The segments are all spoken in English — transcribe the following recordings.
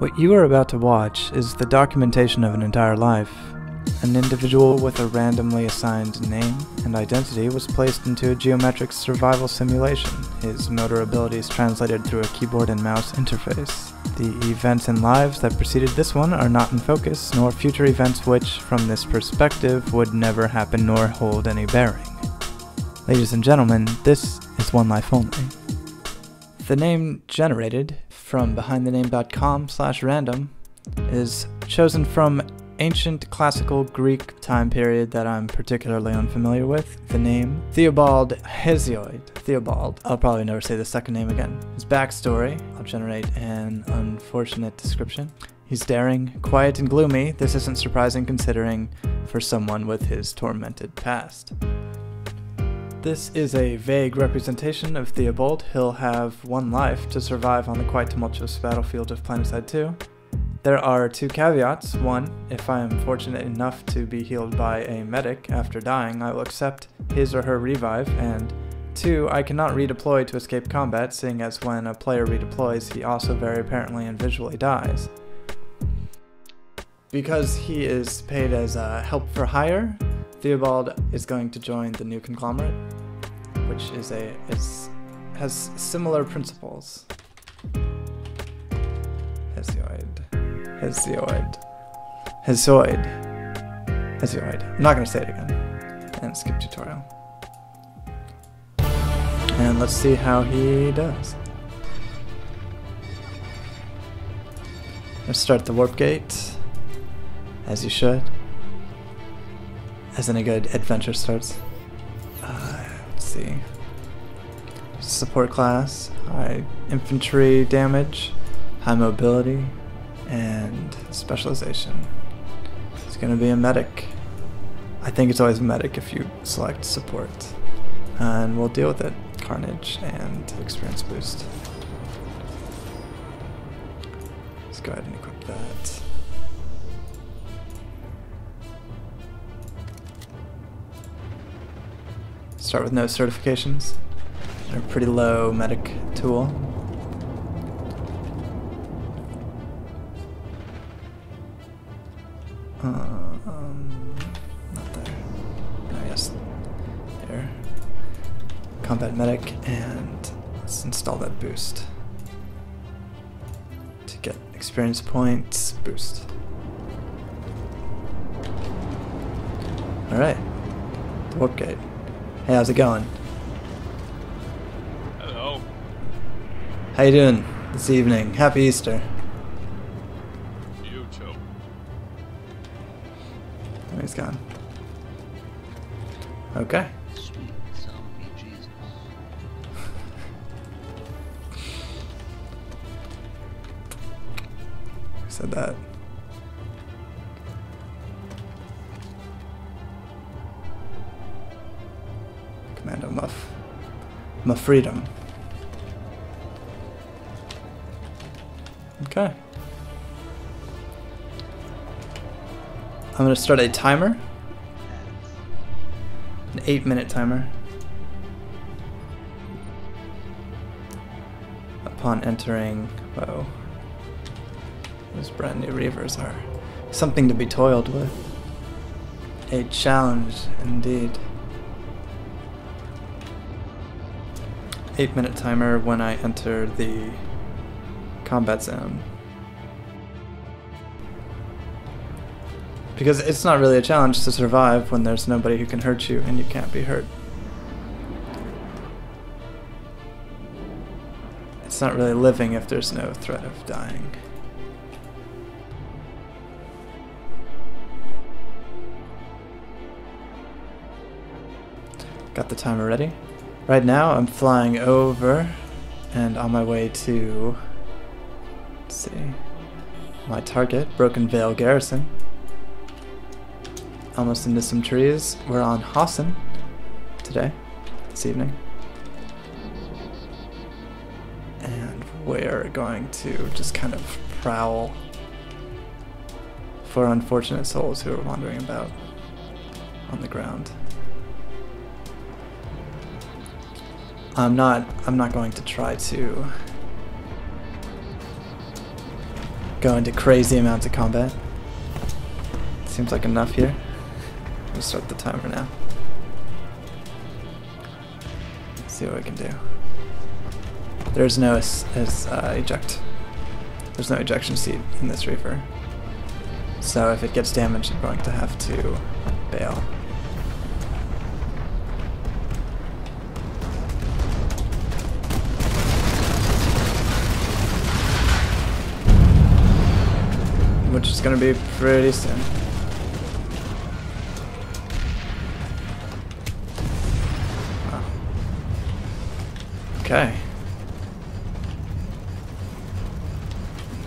What you are about to watch is the documentation of an entire life. An individual with a randomly assigned name and identity was placed into a geometric survival simulation, his motor abilities translated through a keyboard and mouse interface. The events and lives that preceded this one are not in focus, nor future events which, from this perspective, would never happen nor hold any bearing. Ladies and gentlemen, this is One Life Only. The name generated from behindthename.com slash random is chosen from ancient classical Greek time period that I'm particularly unfamiliar with. The name Theobald Hesiod. Theobald. I'll probably never say the second name again. His backstory. I'll generate an unfortunate description. He's daring, quiet, and gloomy. This isn't surprising considering for someone with his tormented past. This is a vague representation of Theobald. He'll have one life to survive on the quite tumultuous battlefield of Planetside 2. There are two caveats. One, if I am fortunate enough to be healed by a medic after dying, I will accept his or her revive, and two, I cannot redeploy to escape combat, seeing as when a player redeploys, he also very apparently and visually dies. Because he is paid as a help for hire, Theobald is going to join the new conglomerate, which is a is has similar principles. Hesiod. Hesiod. Hesiod. Hesiod. I'm not gonna say it again. And skip tutorial. And let's see how he does. Let's start the warp gate, as you should as any good adventure starts. Uh, let's see. Support class, high infantry damage, high mobility, and specialization. It's gonna be a medic. I think it's always a medic if you select support. And we'll deal with it. Carnage and experience boost. Let's go ahead and equip that. Start with no certifications. They're a pretty low medic tool. Um, not there. Oh, yes. There. Combat medic, and let's install that boost. To get experience points, boost. Alright. The warp gate. Hey, how's it going? Hello. How you doing this evening? Happy Easter. You too. Oh, he's gone. Okay. Sweet zombie Jesus. Said that? Muff. Muff Freedom. Okay. I'm gonna start a timer. An eight minute timer. Upon entering, whoa, those brand new reavers are something to be toiled with. A challenge indeed. Eight minute timer when I enter the combat zone. Because it's not really a challenge to survive when there's nobody who can hurt you and you can't be hurt. It's not really living if there's no threat of dying. Got the timer ready. Right now I'm flying over and on my way to see my target, Broken Vale Garrison. Almost into some trees. We're on Hossin today, this evening. And we're going to just kind of prowl for unfortunate souls who are wandering about on the ground. I'm not I'm not going to try to go into crazy amounts of combat. Seems like enough here. We'll start the timer now. see what we can do. There's no as, uh, eject. There's no ejection seat in this Reaver. So if it gets damaged, I'm going to have to bail. Going to be pretty soon. Okay.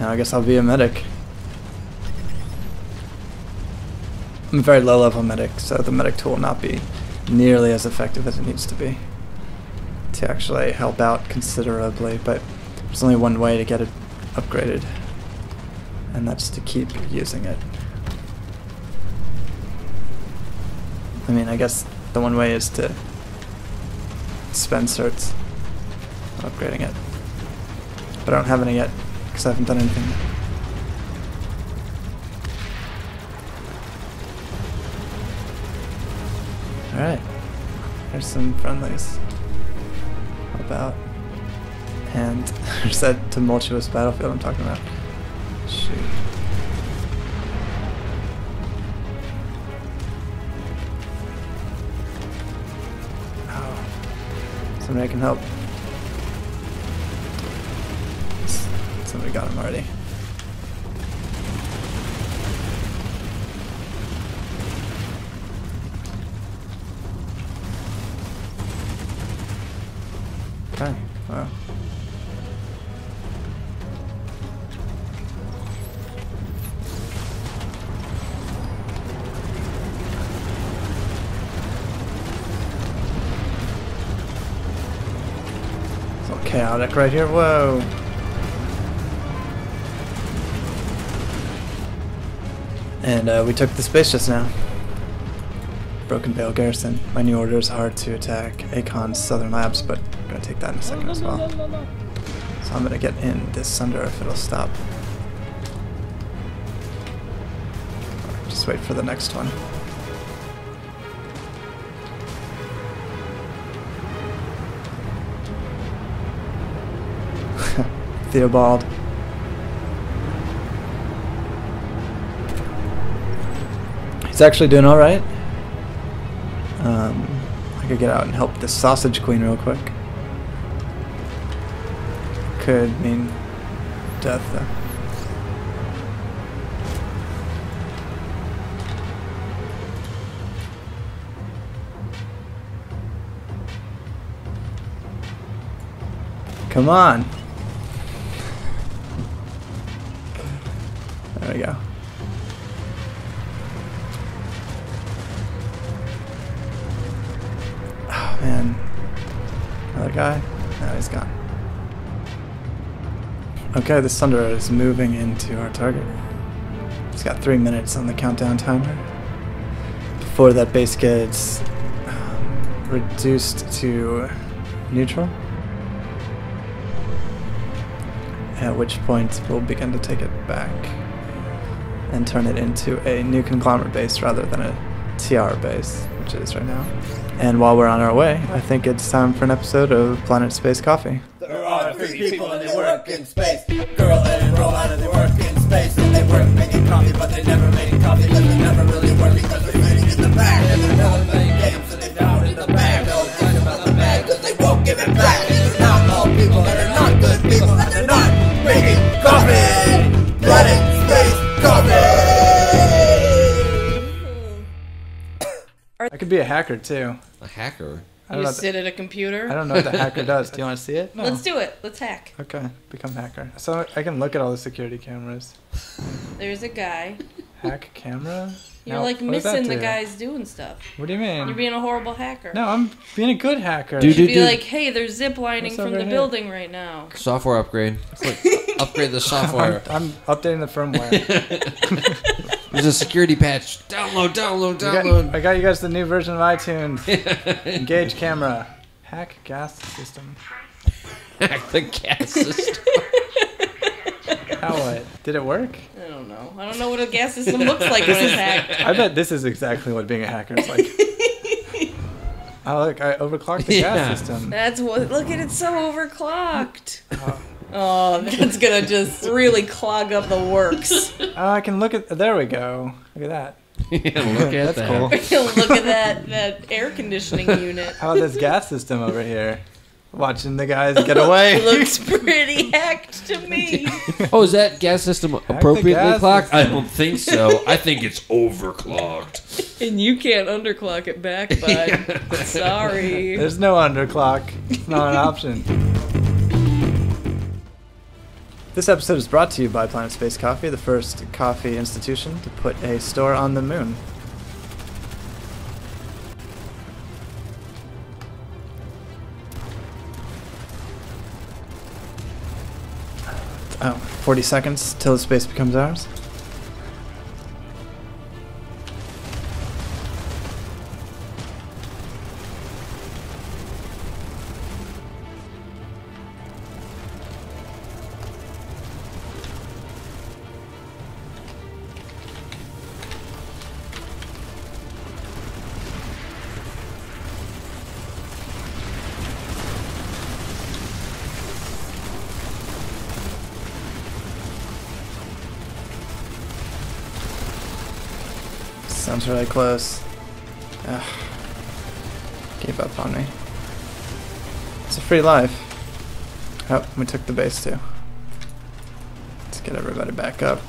Now I guess I'll be a medic. I'm a very low level medic, so the medic tool will not be nearly as effective as it needs to be to actually help out considerably, but there's only one way to get it upgraded, and that's to keep using it. I mean, I guess the one way is to spend certs upgrading it, but I don't have any yet because I haven't done anything. Alright. There's some friendlies. About? And there's that tumultuous battlefield I'm talking about. Shoot. Oh. Somebody can help. Somebody got him already. Okay, wow. Chaotic right here, whoa! And uh, we took the space just now. Broken Vale Garrison. My new orders are hard to attack Acan's southern labs, but I'm gonna take that in a second as well. So I'm gonna get in this Sunder if it'll stop. Just wait for the next one. Theobald. He's actually doing alright. Um, I could get out and help this sausage queen real quick. Could mean death though. Come on. There we go. Oh man. Another guy? No, he's gone. Okay, the Sunder is moving into our target. He's got three minutes on the countdown timer. Before that base gets um, reduced to neutral. At which point we'll begin to take it back and turn it into a new conglomerate base rather than a TR base, which it is right now. And while we're on our way, I think it's time for an episode of Planet Space Coffee. There are three people and they work in space. Girl and robot and they work in space. And they work making coffee, but they never made coffee they never really work because they're in the back. And they're playing games and they're in the. They'll find about the bag because they won't give it back. These are not all people they're not good people they're not making coffee. Be a hacker too. A hacker? I don't You know. sit at a computer. I don't know what the hacker does. Do you want to see it? No. Let's do it. Let's hack. Okay, become hacker. So I can look at all the security cameras. There's a guy. Hack camera? You're Now, like what does that missing the do? guys doing stuff. What do you mean? You're being a horrible hacker. no, I'm being a good hacker. Dude, You should dude, be dude. like, hey, they're zip lining What's from the here? building right now. Software upgrade. upgrade the I'm, software. I'm updating the firmware. There's a security patch. Download, download, I got, download. I got you guys the new version of iTunes. Engage camera. Hack gas system. Hack the gas system. Now what? Did it work? I don't know. I don't know what a gas system looks like when it's hacked. I bet this is exactly what being a hacker is like. Oh look, I overclocked the Yeah. gas system. That's what. Look at it, so overclocked. Oh. oh, that's gonna just really clog up the works. Oh, I can look at. There we go. Look at that. yeah, look at That's that. cool. look at that that air conditioning unit. How about this gas system over here? Watching the guys get away. Looks pretty hacked to me. Oh, is that gas system appropriately gas clocked? I don't think so. I think it's overclocked. And you can't underclock it back, bud. Sorry. There's no underclock. It's not an option. This episode is brought to you by Planet Space Coffee, the first coffee institution to put a store on the moon. 40 seconds till the space becomes ours. Sounds really close. Ugh. Gave up on me. It's a free life. Oh, we took the base too. Let's get everybody back up.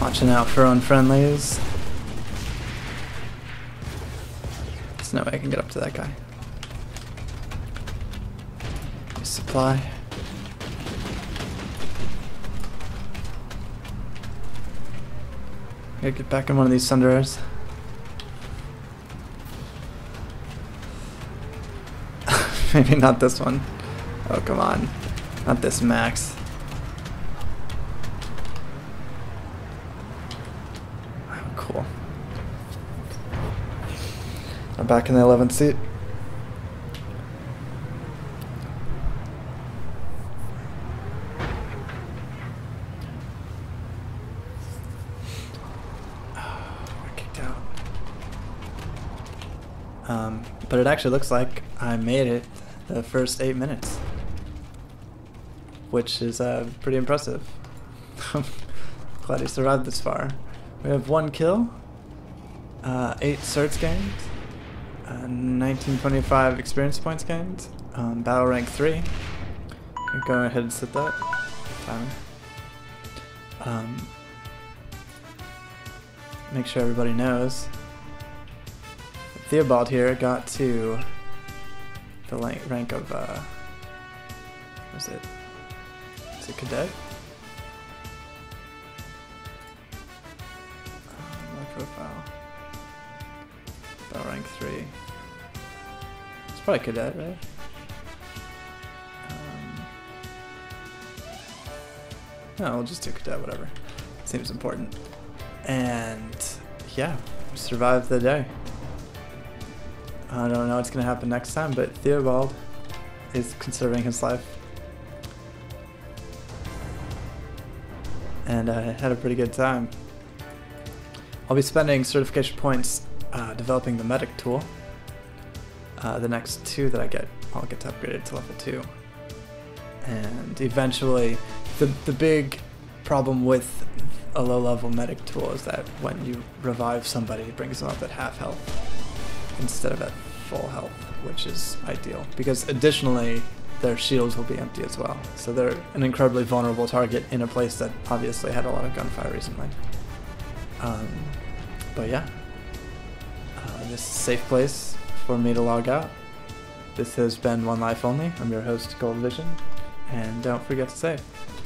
Watching out for unfriendlies. There's no way I can get up to that guy. Supply. Gotta get back in one of these Sunderers. Maybe not this one. Oh, come on. Not this max. Oh, cool. I'm back in the 11th seat. I kicked out. Um, but it actually looks like I made it the first eight minutes, which is uh, pretty impressive. Glad I survived this far. We have one kill, uh, eight certs gained, uh, 1925 experience points gained, um, battle rank 3. Go ahead and set that. Timer. Um, make sure everybody knows. Theobald here got to the rank of, uh, what is it? Is it cadet? Uh, my profile. Battle rank 3. It's probably cadet, right? Um, no, we'll just do cadet, whatever. Seems important. And yeah, we survived the day. I don't know what's gonna happen next time, but Theobald is conserving his life. And I had a pretty good time. I'll be spending certification points uh, developing the medic tool. Uh, the next two that I get, I'll get to upgrade to level two. And eventually, the the big problem with a low level medic tool is that when you revive somebody, it brings them up at half health instead of at full health, which is ideal. Because additionally, their shields will be empty as well. So they're an incredibly vulnerable target in a place that obviously had a lot of gunfire recently. Um, but yeah, this is a safe place for me to log out. This has been One Life Only. I'm your host, Gold Vision, and don't forget to save.